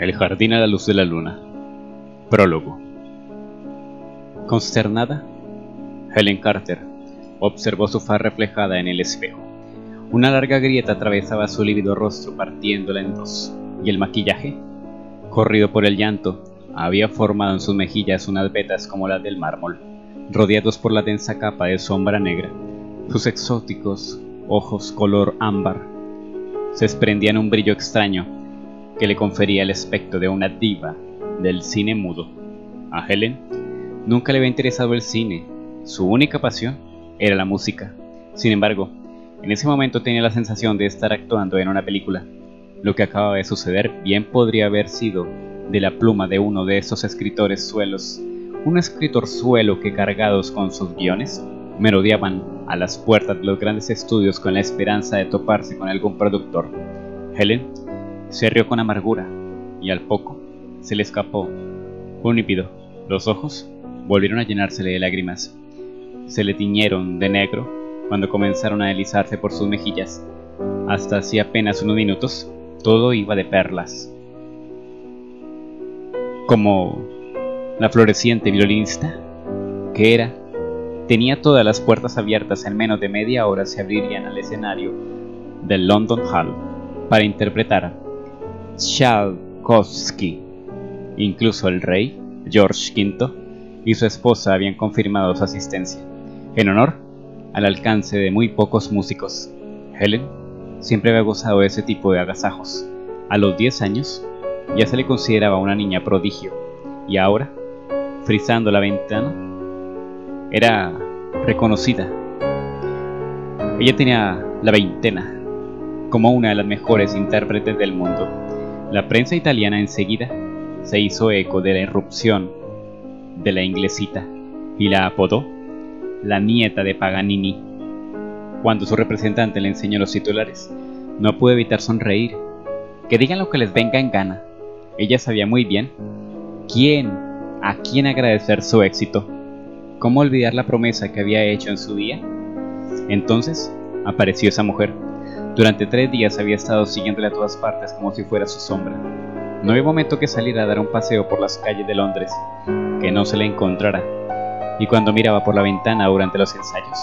El jardín a la luz de la luna. Prólogo. Consternada, Helen Carter observó su faz reflejada en el espejo. Una larga grieta atravesaba su lívido rostro partiéndola en dos, y el maquillaje, corrido por el llanto, había formado en sus mejillas unas vetas como las del mármol, rodeados por la densa capa de sombra negra. Sus exóticos ojos color ámbar se desprendían un brillo extraño que le confería el aspecto de una diva del cine mudo. A Helen nunca le había interesado el cine, su única pasión era la música. Sin embargo, en ese momento tenía la sensación de estar actuando en una película. Lo que acababa de suceder bien podría haber sido de la pluma de uno de esos escritores suelos, un escritor suelo que cargados con sus guiones merodeaban a las puertas de los grandes estudios con la esperanza de toparse con algún productor. Helen se rió con amargura y al poco se le escapó un hípido. Los ojos volvieron a llenársele de lágrimas. Se le tiñeron de negro cuando comenzaron a deslizarse por sus mejillas. Hasta hacía apenas unos minutos todo iba de perlas. Como la floreciente violinista que era tenía todas las puertas abiertas en menos de media hora se abrirían al escenario del London Hall para interpretar Tchaikovsky. Incluso el rey, George V, y su esposa habían confirmado su asistencia, en honor al alcance de muy pocos músicos. Helen siempre había gozado de ese tipo de agasajos. A los 10 años ya se le consideraba una niña prodigio, y ahora, frizando la ventana, era reconocida. Ella tenía la veintena, como una de las mejores intérpretes del mundo. La prensa italiana enseguida se hizo eco de la irrupción de la inglesita y la apodó la nieta de Paganini. Cuando su representante le enseñó los titulares, no pudo evitar sonreír. Que digan lo que les venga en gana. Ella sabía muy bien quién, a quién agradecer su éxito. ¿Cómo olvidar la promesa que había hecho en su día? Entonces apareció esa mujer. Durante tres días había estado siguiéndole a todas partes como si fuera su sombra. No había momento que saliera a dar un paseo por las calles de Londres que no se le encontrara. Y cuando miraba por la ventana durante los ensayos,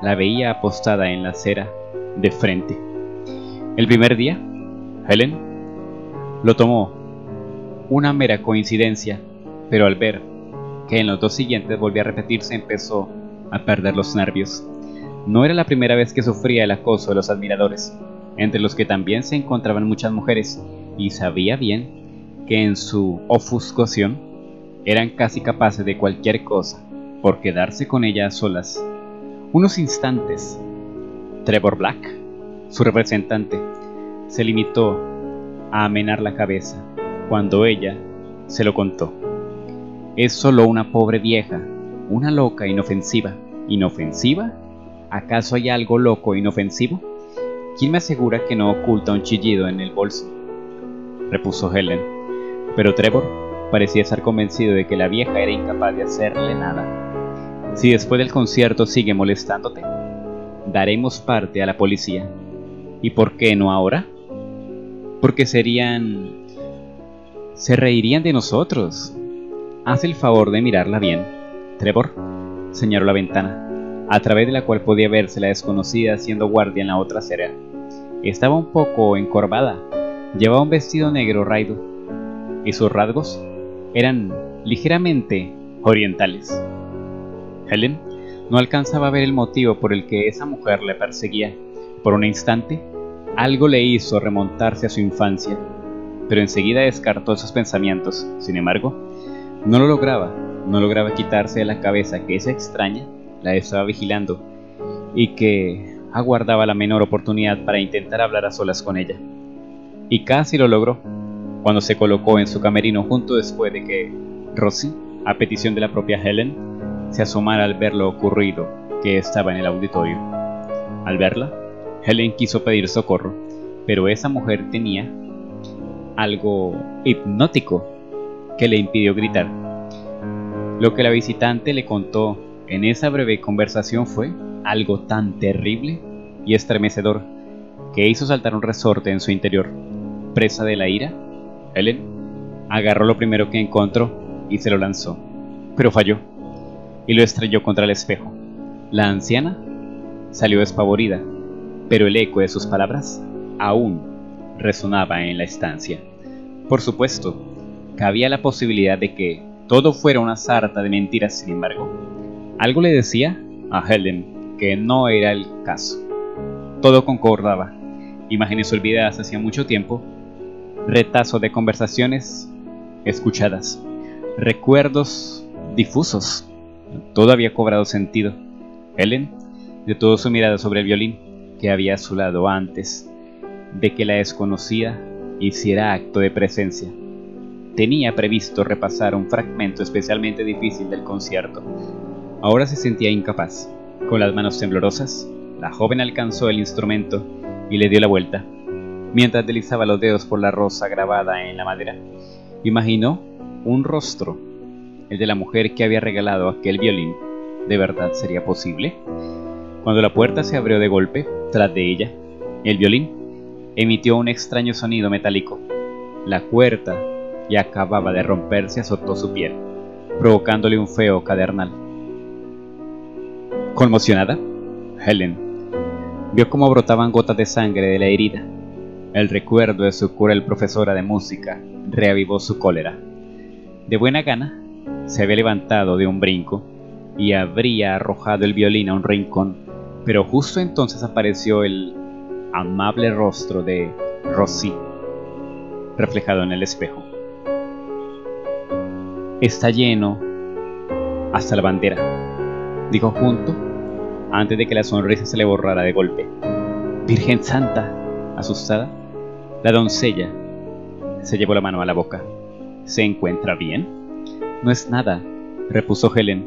la veía apostada en la acera de frente. El primer día, Helen lo tomó una mera coincidencia, pero al ver que en los dos siguientes volvió a repetirse, empezó a perder los nervios. No era la primera vez que sufría el acoso de los admiradores, entre los que también se encontraban muchas mujeres, y sabía bien que en su ofuscación eran casi capaces de cualquier cosa por quedarse con ella a solas. Unos instantes, Trevor Black, su representante, se limitó a amenar la cabeza cuando ella se lo contó. Es solo una pobre vieja, una loca inofensiva. ¿Inofensiva? ¿Acaso hay algo loco e inofensivo? ¿Quién me asegura que no oculta un chillido en el bolso? repuso Helen. Pero Trevor parecía estar convencido de que la vieja era incapaz de hacerle nada. Si después del concierto sigue molestándote, daremos parte a la policía. ¿Y por qué no ahora? Porque serían... se reirían de nosotros. Haz el favor de mirarla bien. Trevor señaló la ventana, a través de la cual podía verse la desconocida haciendo guardia en la otra acera. Estaba un poco encorvada, llevaba un vestido negro raido, y sus rasgos eran ligeramente orientales. Helen no alcanzaba a ver el motivo por el que esa mujer le perseguía. Por un instante, algo le hizo remontarse a su infancia, pero enseguida descartó esos pensamientos. Sin embargo, no lo lograba, no lograba quitarse de la cabeza que esa extraña la estaba vigilando y que aguardaba la menor oportunidad para intentar hablar a solas con ella. Y casi lo logró, cuando se colocó en su camerino junto después de que Rosie, a petición de la propia Helen, se asomara al ver lo ocurrido que estaba en el auditorio. Al verla, Helen quiso pedir socorro, pero esa mujer tenía algo hipnótico que le impidió gritar. Lo que la visitante le contó en esa breve conversación fue algo tan terrible y estremecedor que hizo saltar un resorte en su interior. Presa de la ira, Helen Agarró lo primero que encontró y se lo lanzó, pero falló y lo estrelló contra el espejo. La anciana salió despavorida, pero el eco de sus palabras aún resonaba en la estancia. Por supuesto, cabía la posibilidad de que todo fuera una sarta de mentiras, sin embargo. Algo le decía a Helen que no era el caso. Todo concordaba. Imágenes olvidadas hacía mucho tiempo, retazo de conversaciones escuchadas, recuerdos difusos. Todo había cobrado sentido. Helen detuvo su mirada sobre el violín que había a su lado antes de que la desconocida hiciera acto de presencia. Tenía previsto repasar un fragmento especialmente difícil del concierto. Ahora se sentía incapaz. Con las manos temblorosas, la joven alcanzó el instrumento y le dio la vuelta, mientras deslizaba los dedos por la rosa grabada en la madera. Imaginó un rostro, el de la mujer que había regalado aquel violín. ¿De verdad sería posible? Cuando la puerta se abrió de golpe, tras de ella, el violín emitió un extraño sonido metálico. La cuerda y acababa de romperse azotó su piel, provocándole un feo cadernal. Conmocionada, Helen vio cómo brotaban gotas de sangre de la herida. El recuerdo de su cruel profesora de música reavivó su cólera. De buena gana, se había levantado de un brinco y habría arrojado el violín a un rincón, pero justo entonces apareció el amable rostro de Rosy, reflejado en el espejo. Está lleno hasta la bandera, dijo junto, antes de que la sonrisa se le borrara de golpe. Virgen Santa, asustada, la doncella se llevó la mano a la boca. ¿Se encuentra bien? No es nada, repuso Helen,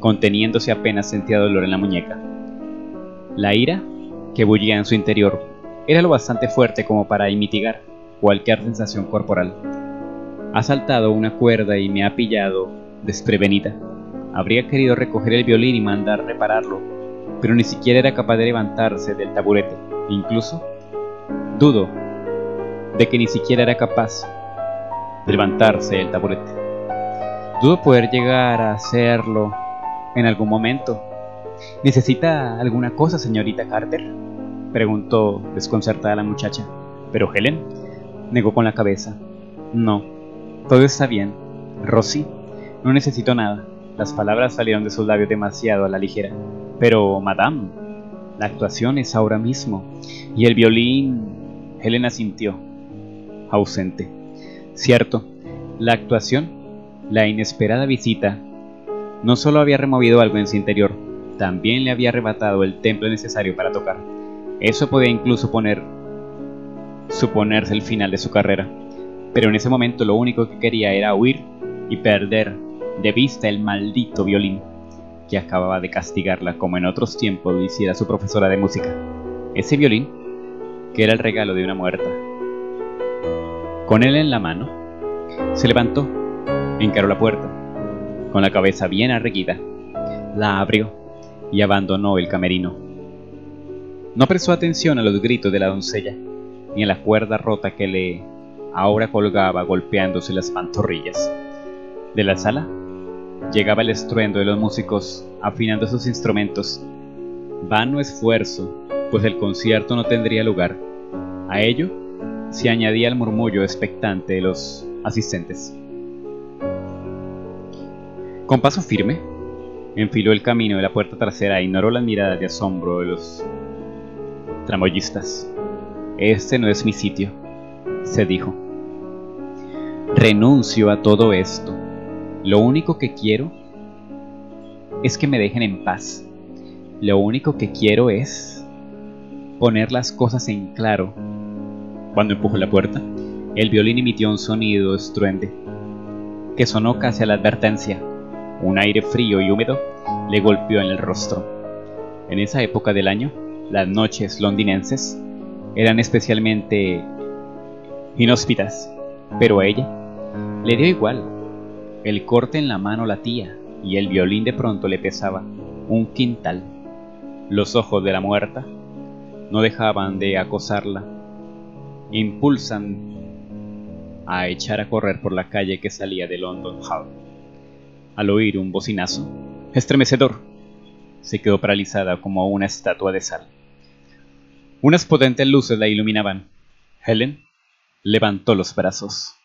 conteniéndose apenas sentía dolor en la muñeca. La ira que bullía en su interior era lo bastante fuerte como para mitigar cualquier sensación corporal. Ha saltado una cuerda y me ha pillado desprevenida. Habría querido recoger el violín y mandar repararlo, pero ni siquiera era capaz de levantarse del taburete. Incluso, dudo de que ni siquiera era capaz de levantarse del taburete. Dudo poder llegar a hacerlo en algún momento. ¿Necesita alguna cosa, señorita Carter? preguntó desconcertada la muchacha. Pero Helen negó con la cabeza. No, todo está bien. Rosy, no necesito nada. Las palabras salieron de sus labios demasiado a la ligera. Pero, madame, la actuación es ahora mismo. Y el violín... Helen asintió, ausente. Cierto, la actuación, la inesperada visita, no solo había removido algo en su interior, también le había arrebatado el templo necesario para tocar. Eso podía incluso poner, suponerse el final de su carrera pero en ese momento lo único que quería era huir y perder de vista el maldito violín que acababa de castigarla como en otros tiempos lo hiciera su profesora de música. Ese violín, que era el regalo de una muerta. Con él en la mano, se levantó, encaró la puerta, con la cabeza bien arreguida, la abrió y abandonó el camerino. No prestó atención a los gritos de la doncella, ni a la cuerda rota que le ahora colgaba golpeándose las pantorrillas. De la sala llegaba el estruendo de los músicos afinando sus instrumentos. Vano esfuerzo, pues el concierto no tendría lugar. A ello se añadía el murmullo expectante de los asistentes. Con paso firme, enfiló el camino de la puerta trasera e ignoró las miradas de asombro de los tramoyistas. Este no es mi sitio, se dijo. Renuncio a todo esto. Lo único que quiero es que me dejen en paz. Lo único que quiero es poner las cosas en claro. Cuando empujó la puerta, el violín emitió un sonido estruende, que sonó casi a la advertencia. Un aire frío y húmedo le golpeó en el rostro. En esa época del año, las noches londinenses eran especialmente inhóspitas, pero a ella le dio igual. El corte en la mano latía y el violín de pronto le pesaba un quintal. Los ojos de la muerta no dejaban de acosarla. Impulsan a echar a correr por la calle que salía de London Hall. Al oír un bocinazo, estremecedor, se quedó paralizada como una estatua de sal. Unas potentes luces la iluminaban. Helen levantó los brazos.